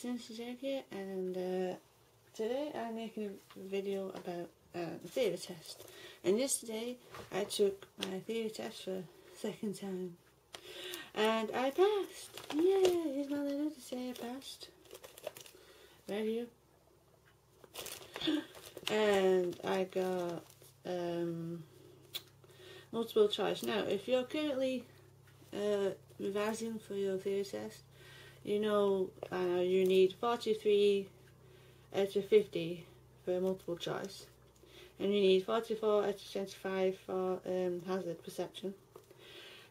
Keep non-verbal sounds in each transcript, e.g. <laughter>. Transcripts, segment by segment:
Sinister Jackie and uh, today I'm making a video about uh, the theory test and yesterday I took my theory test for second time and I passed! Yeah, Here's my letter to say I passed. Right here. <gasps> and I got um, multiple choice. Now if you're currently uh, revising for your theory test you know uh, you need 43 out of 50 for multiple choice. And you need 44 out of 25 for um, hazard perception.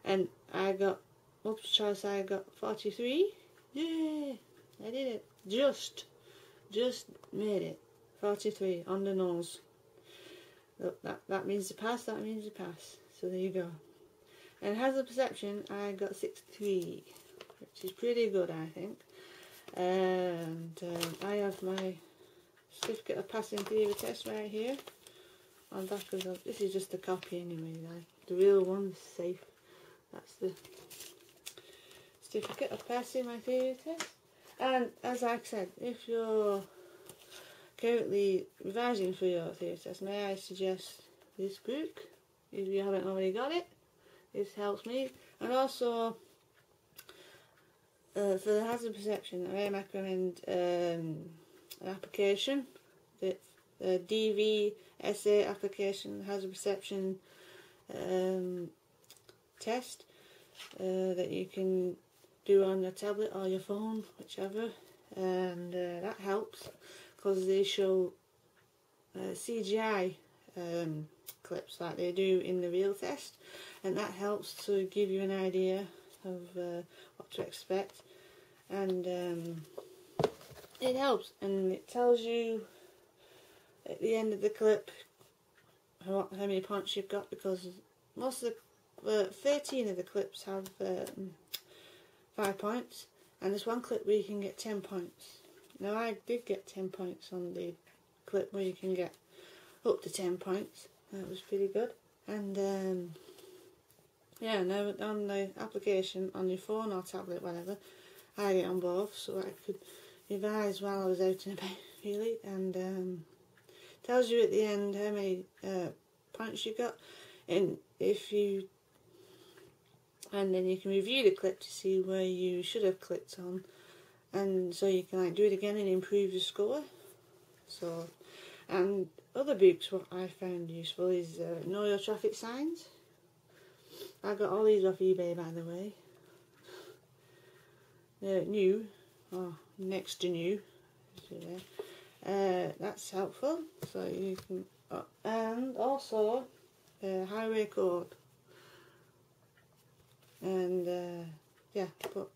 And I got multiple choice I got 43 yeah I did it. Just just made it. 43 on the nose. Look, that, that means the pass that means the pass. So there you go. And hazard perception I got 63 which is pretty good I think. And um, I have my certificate of passing theory test right here on back of the, this is just a copy anyway, the real one's safe. That's the certificate of passing my theory test. And as I said, if you're currently revising for your theory test, may I suggest this book if you haven't already got it. This helps me. And also uh, for the hazard perception, I recommend um, an application, the uh, DVSA application hazard perception um, test uh, that you can do on your tablet or your phone, whichever, and uh, that helps because they show uh, CGI um, clips like they do in the real test, and that helps to give you an idea of uh, what to expect and um, it helps. and it tells you at the end of the clip how, how many points you've got because most of the uh, 13 of the clips have um, 5 points. And there's one clip where you can get 10 points. Now I did get 10 points on the clip where you can get up to 10 points. That was pretty good. And um, yeah now on the application on your phone or tablet whatever I get on both so I could revise while I was out and about really. And um, tells you at the end how many uh, points you got. And if you and then you can review the clip to see where you should have clicked on. And so you can like do it again and improve your score. So and other books what I found useful is uh, know your traffic signs. I got all these off eBay by the way uh, new or next to new uh, that's helpful. So you can uh, and also uh, highway code and uh, yeah but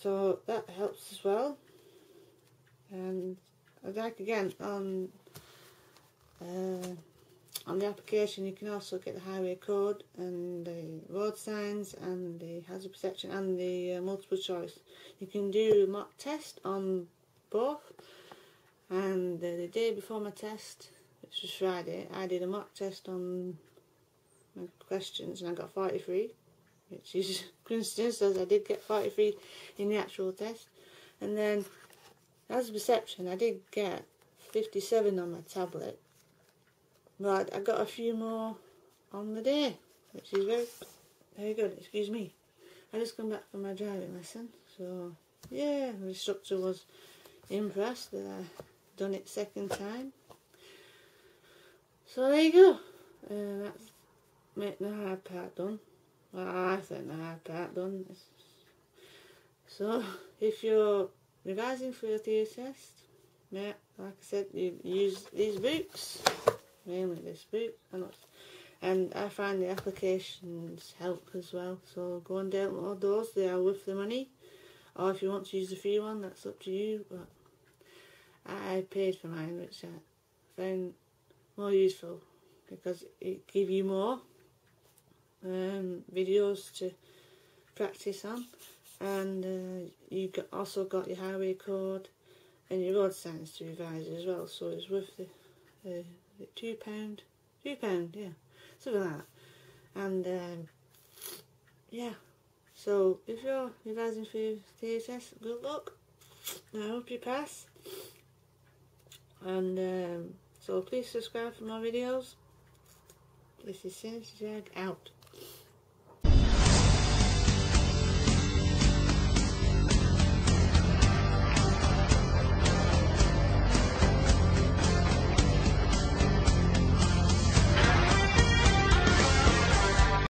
so that helps as well. And like again on uh, on the application you can also get the highway code and the road signs and the hazard perception and the uh, multiple choice. You can do mock test on both. And uh, the day before my test, which was Friday, I did a mock test on my questions and I got 43 which is <laughs> coincidence as I did get 43 in the actual test. And then hazard perception I did get 57 on my tablet Right, I got a few more on the day, which is very, very good. Excuse me. I just come back from my driving lesson, so yeah, the instructor was impressed that I done it second time. So there you go. Uh, that's making the hard part done. Well, I think the hard part done. So if you're revising for your theory test, yeah, like I said, you use these books mainly this book and, and I find the applications help as well. So go and download those they are worth the money. Or if you want to use the free one that's up to you but I paid for mine which I found more useful because it give you more um, videos to practice on. And uh, you also got your highway code and your road signs to revise as well so it's worth the, the two pound, two pound, yeah, something like that. And um, yeah, so if you're revising for your test, good luck. I hope you pass. And um, so please subscribe for more videos. This is Sinister Jag out.